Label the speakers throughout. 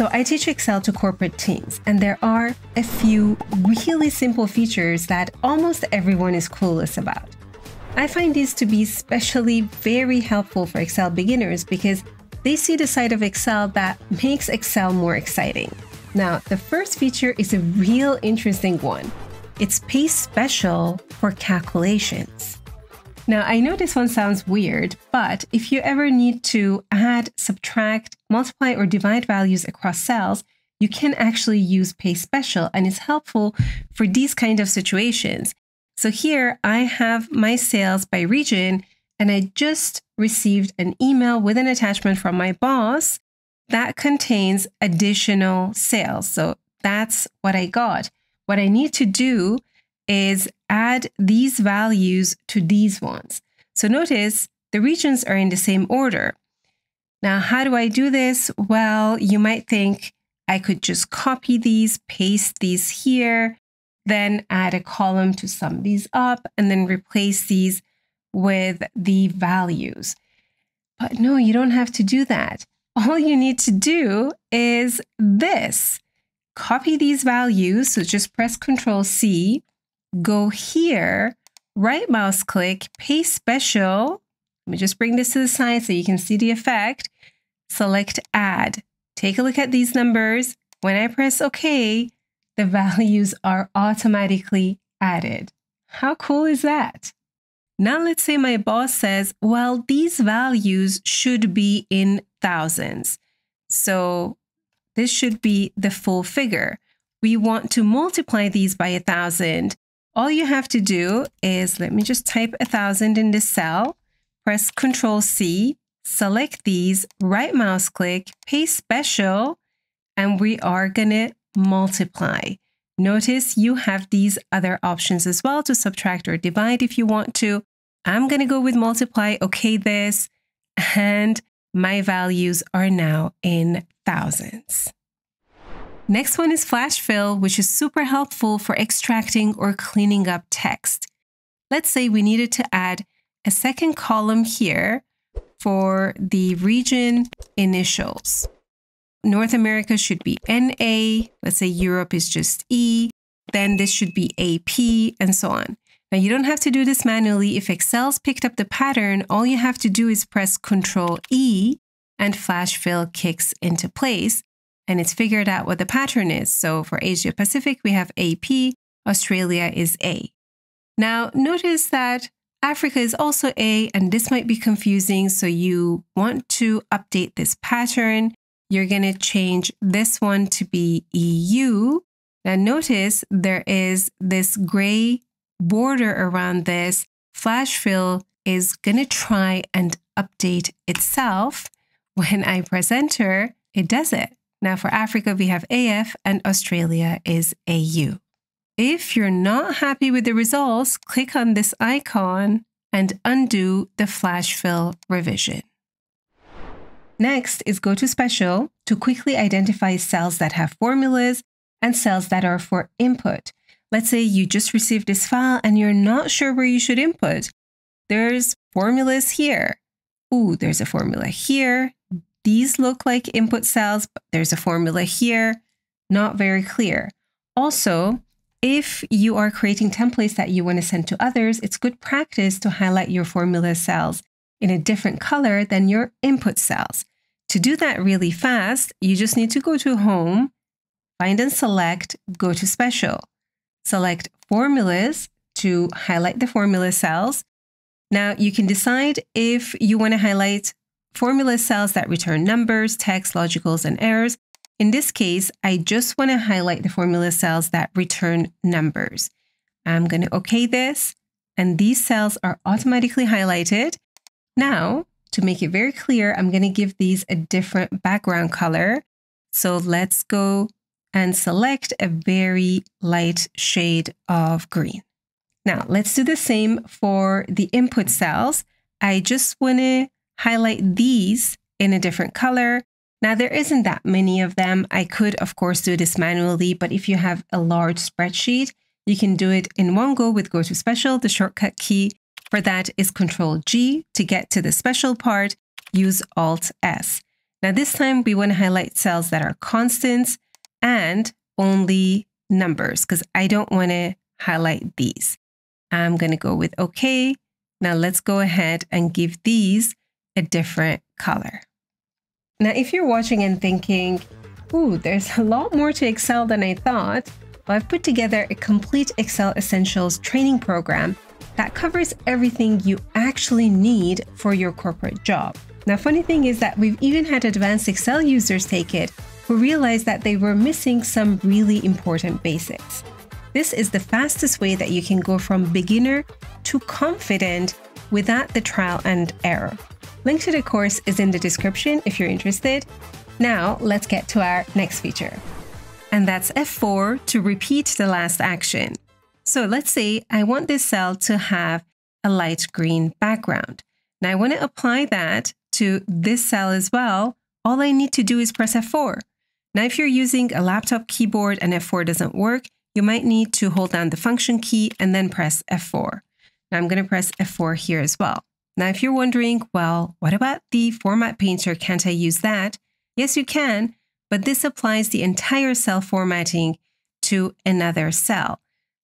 Speaker 1: So I teach Excel to corporate teams, and there are a few really simple features that almost everyone is clueless about. I find these to be especially very helpful for Excel beginners because they see the side of Excel that makes Excel more exciting. Now, the first feature is a real interesting one. It's Paste Special for calculations. Now, I know this one sounds weird, but if you ever need to add, subtract, multiply, or divide values across cells, you can actually use Paste Special and it's helpful for these kind of situations. So here I have my sales by region and I just received an email with an attachment from my boss that contains additional sales. So that's what I got. What I need to do is add these values to these ones. So notice the regions are in the same order. Now, how do I do this? Well, you might think I could just copy these, paste these here, then add a column to sum these up, and then replace these with the values. But no, you don't have to do that. All you need to do is this. Copy these values. So just press Control C, go here, right mouse click, paste special. Let me just bring this to the side so you can see the effect. Select add. Take a look at these numbers. When I press OK, the values are automatically added. How cool is that? Now let's say my boss says, well, these values should be in thousands. So this should be the full figure. We want to multiply these by a thousand all you have to do is, let me just type a thousand in this cell, press Control C, select these, right mouse click, paste special, and we are gonna multiply. Notice you have these other options as well to subtract or divide if you want to. I'm gonna go with multiply, okay this, and my values are now in thousands. Next one is Flash Fill, which is super helpful for extracting or cleaning up text. Let's say we needed to add a second column here for the region initials. North America should be NA, let's say Europe is just E, then this should be AP, and so on. Now you don't have to do this manually. If Excel's picked up the pattern, all you have to do is press Control E and Flash Fill kicks into place and it's figured out what the pattern is. So for Asia Pacific, we have AP, Australia is A. Now, notice that Africa is also A, and this might be confusing. So you want to update this pattern. You're going to change this one to be EU. Now, notice there is this gray border around this. Flash fill is going to try and update itself. When I press enter, it does it. Now, for Africa, we have AF and Australia is AU. If you're not happy with the results, click on this icon and undo the flash fill revision. Next is go to Special to quickly identify cells that have formulas and cells that are for input. Let's say you just received this file and you're not sure where you should input. There's formulas here. Ooh, there's a formula here. These look like input cells, but there's a formula here, not very clear. Also, if you are creating templates that you want to send to others, it's good practice to highlight your formula cells in a different color than your input cells. To do that really fast, you just need to go to Home, find and select, go to Special. Select Formulas to highlight the formula cells. Now you can decide if you want to highlight formula cells that return numbers, text, logicals, and errors. In this case, I just want to highlight the formula cells that return numbers. I'm going to OK this, and these cells are automatically highlighted. Now, to make it very clear, I'm going to give these a different background color. So let's go and select a very light shade of green. Now, let's do the same for the input cells. I just want to highlight these in a different color. Now, there isn't that many of them. I could, of course, do this manually, but if you have a large spreadsheet, you can do it in one go with Go to Special. The shortcut key for that is Control G. To get to the special part, use Alt S. Now this time we want to highlight cells that are constants and only numbers because I don't want to highlight these. I'm going to go with OK. Now let's go ahead and give these a different color. Now, if you're watching and thinking, ooh, there's a lot more to Excel than I thought, well, I've put together a complete Excel Essentials training program that covers everything you actually need for your corporate job. Now, funny thing is that we've even had advanced Excel users take it who realized that they were missing some really important basics. This is the fastest way that you can go from beginner to confident without the trial and error. Link to the course is in the description if you're interested. Now, let's get to our next feature. And that's F4 to repeat the last action. So let's say I want this cell to have a light green background. Now I want to apply that to this cell as well. All I need to do is press F4. Now, if you're using a laptop keyboard and F4 doesn't work, you might need to hold down the function key and then press F4. Now I'm going to press F4 here as well. Now, if you're wondering, well, what about the format painter? Can't I use that? Yes, you can, but this applies the entire cell formatting to another cell.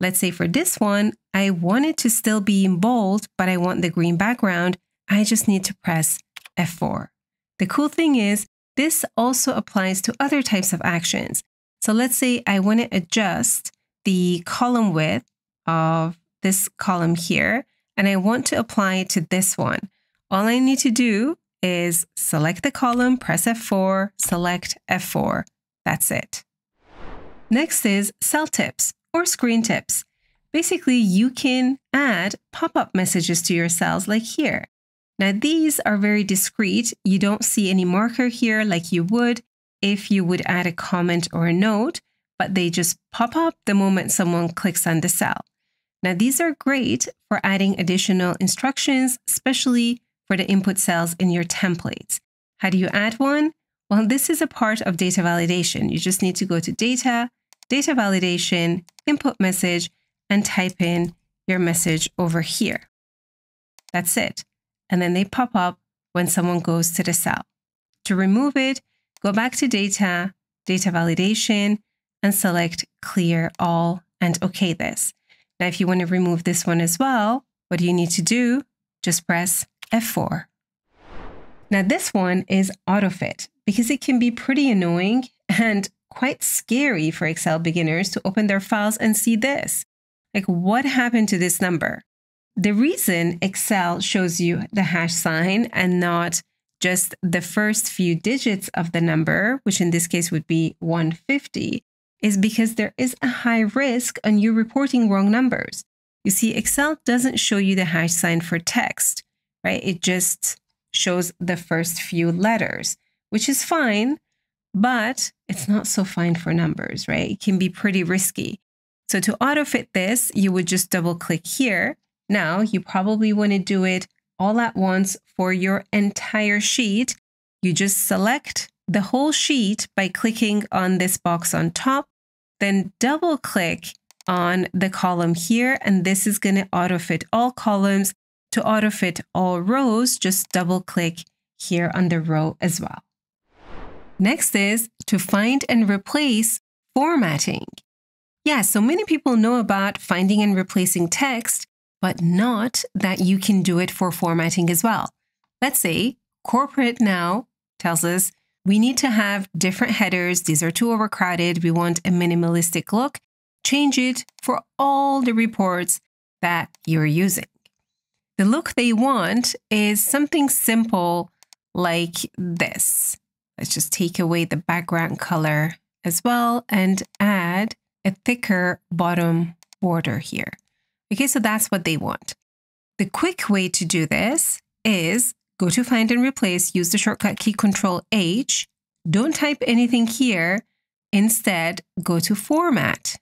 Speaker 1: Let's say for this one, I want it to still be in bold, but I want the green background. I just need to press F4. The cool thing is, this also applies to other types of actions. So let's say I want to adjust the column width of this column here, and I want to apply it to this one. All I need to do is select the column, press F4, select F4. That's it. Next is cell tips or screen tips. Basically, you can add pop-up messages to your cells like here. Now, these are very discreet. You don't see any marker here like you would if you would add a comment or a note, but they just pop up the moment someone clicks on the cell. Now, these are great for adding additional instructions, especially for the input cells in your templates. How do you add one? Well, this is a part of data validation. You just need to go to data, data validation, input message, and type in your message over here. That's it. And then they pop up when someone goes to the cell. To remove it, go back to data, data validation, and select clear all and OK this. Now, if you want to remove this one as well, what do you need to do? Just press F4. Now, this one is AutoFit because it can be pretty annoying and quite scary for Excel beginners to open their files and see this. Like, what happened to this number? The reason Excel shows you the hash sign and not just the first few digits of the number, which in this case would be 150, is because there is a high risk on you reporting wrong numbers. You see, Excel doesn't show you the hash sign for text, right? It just shows the first few letters, which is fine, but it's not so fine for numbers, right? It can be pretty risky. So to auto fit this, you would just double click here. Now you probably want to do it all at once for your entire sheet. You just select the whole sheet by clicking on this box on top, then double click on the column here, and this is going to auto fit all columns. To auto fit all rows, just double click here on the row as well. Next is to find and replace formatting. Yeah, so many people know about finding and replacing text, but not that you can do it for formatting as well. Let's say corporate now tells us we need to have different headers. These are too overcrowded. We want a minimalistic look. Change it for all the reports that you're using. The look they want is something simple like this. Let's just take away the background color as well and add a thicker bottom border here. Okay, so that's what they want. The quick way to do this is Go to Find and Replace, use the shortcut key Control H. Don't type anything here. Instead, go to Format.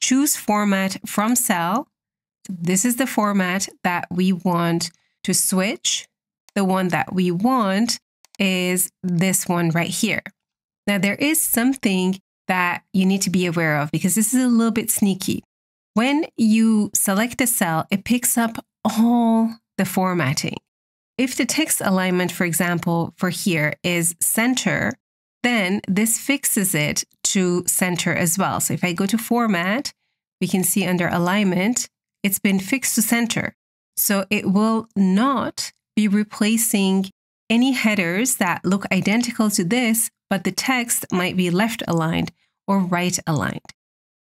Speaker 1: Choose Format from Cell. This is the format that we want to switch. The one that we want is this one right here. Now, there is something that you need to be aware of because this is a little bit sneaky. When you select a cell, it picks up all the formatting. If the text alignment, for example, for here is center, then this fixes it to center as well. So if I go to format, we can see under alignment, it's been fixed to center. So it will not be replacing any headers that look identical to this, but the text might be left aligned or right aligned.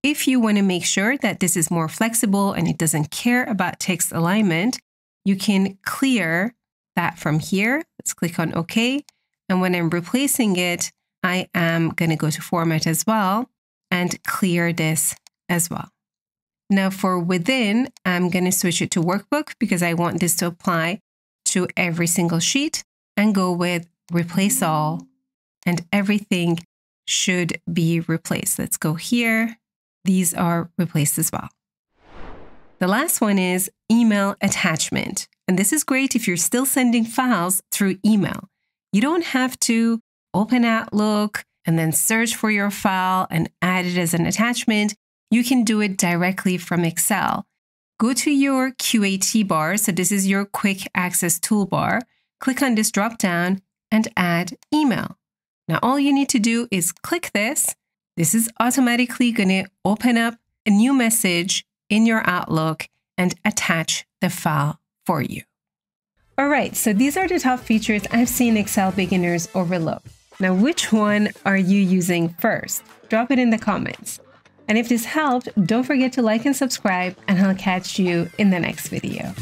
Speaker 1: If you want to make sure that this is more flexible and it doesn't care about text alignment, you can clear that from here. Let's click on OK. And when I'm replacing it, I am going to go to format as well and clear this as well. Now for within, I'm going to switch it to workbook because I want this to apply to every single sheet and go with replace all and everything should be replaced. Let's go here. These are replaced as well. The last one is email attachment. And this is great if you're still sending files through email. You don't have to open Outlook and then search for your file and add it as an attachment. You can do it directly from Excel. Go to your QAT bar. So this is your quick access toolbar. Click on this drop down and add email. Now, all you need to do is click this. This is automatically going to open up a new message in your Outlook and attach the file for you. All right, so these are the top features I've seen Excel beginners overlook. Now, which one are you using first? Drop it in the comments. And if this helped, don't forget to like and subscribe, and I'll catch you in the next video.